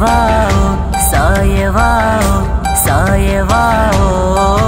य वा साय वा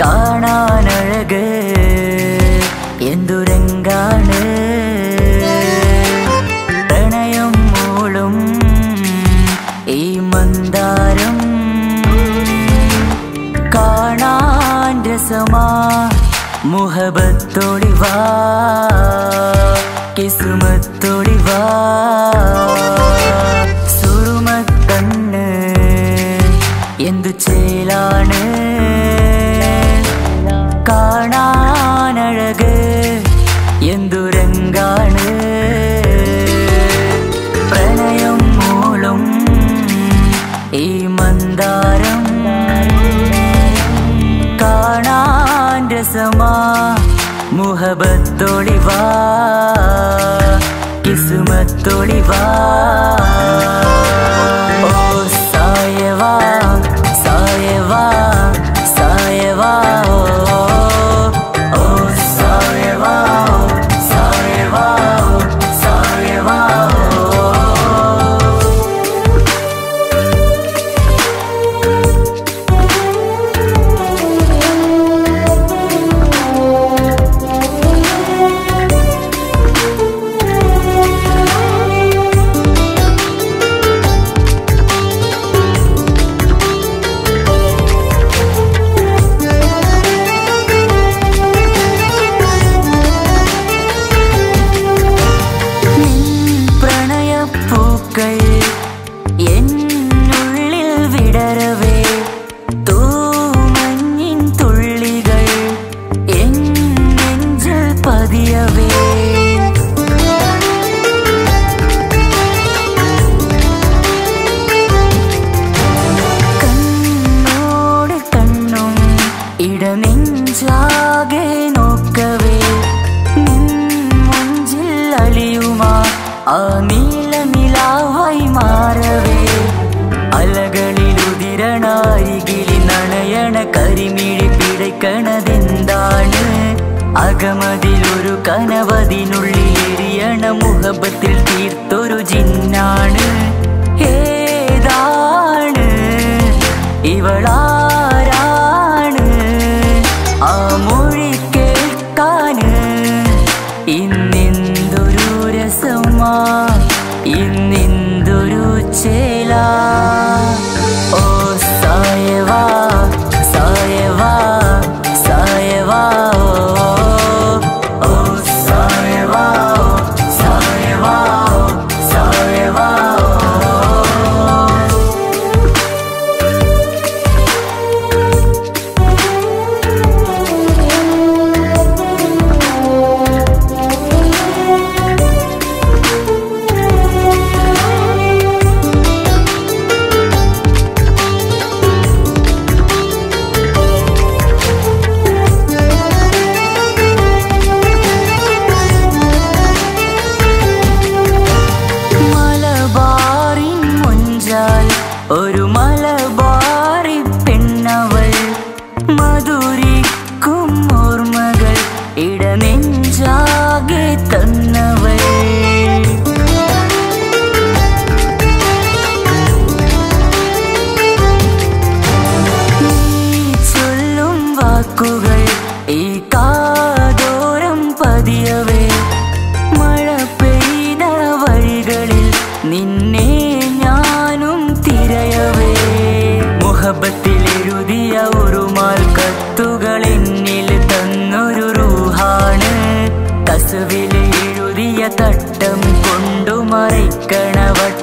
കാണാനഴക് എന്തുരങ്കാണ് പ്രണയം മൂളും ഈ മന്ദാരം കാണാൻ രസമാ മുഹബത്തൊളിവാ കിസുമത്തൊളിവാ കാണാനഴക് എന്തുരങ്കാണ് പ്രണയം മൂളും ഈ മന്ദാരം കാണാൻ രസമാ മുഹബത്തൊളിവാ. കരിമിഴി പിടയ്ക്കണതെന്താണ് അകമതിലൊരു കനവതിനുള്ളിൽ എരിയണ മുഹബത്തിൽ തീർത്തൊരു ജിന്നാണ്. ഏതാണ്? ഇവളാരാണ്? ആ മൊഴി കേൾക്കാന് ഇന്നെന്തൊരു രസമാ? ഇന്നെന്തൊരു വാക്കുകൾ ഈ കാതോരം പതിയവേ. മഴ പെയ്ത വഴികളിൽ നിന്നെ ഞാനും തിരയവേ. മുഹബത്തിൽ എഴുതിയ ഒരുമാൽ കത്തുകൾ എന്നിൽ തന്നൊരു റൂഹാണ്. കസുവിൽ എഴുതിയ തട്ടം കൊണ്ടുമറിക്കണവട്ട